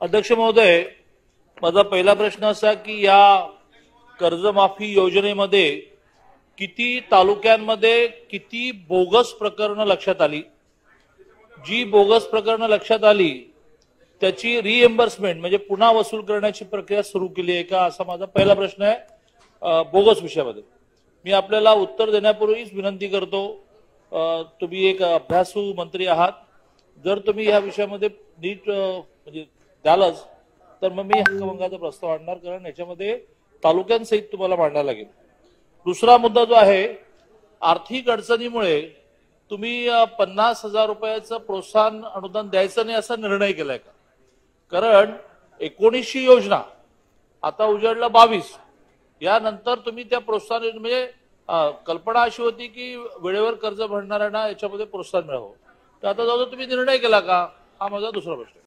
अध्यक्ष महोदय माझा पहिला प्रश्न असा की या कर्जमाफी योजनेमध्ये किती तालुक्यांमध्ये किती बोगस प्रकरणं लक्षात आली? जी बोगस प्रकरणं लक्षात आली त्याची रिएम्बर्समेंट म्हणजे पुन्हा वसूल करण्याची प्रक्रिया सुरू केली आहे का असा माझा पहिला प्रश्न आहे. बोगस विषयामध्ये. मी आपल्याला उत्तर देण्यापूर्वीच विनंती करतो तुम्ही एक अभ्यासू मंत्री आहात. जर तुम्ही ह्या विषयामध्ये नीट म्हणजे द्यालच तर मग मी हक्कभंगाचा प्रस्ताव आणणार कारण याच्यामध्ये तालुक्यांसहित तुम्हाला मांडायला लागेल. दुसरा मुद्दा जो आहे आर्थिक अडचणीमुळे तुम्ही पन्नास हजार रुपयाचं प्रोत्साहन अनुदान द्यायचं नाही असा निर्णय केलाय का? कारण एकोणीसशे योजना आता उजडला बावीस यानंतर तुम्ही त्या प्रोत्साहन म्हणजे कल्पना अशी होती की वेळेवर कर्ज भरणाऱ्यांना याच्यामध्ये प्रोत्साहन मिळावं. तर आता जाऊ तुम्ही निर्णय केला का? हा माझा दुसरा प्रश्न आहे.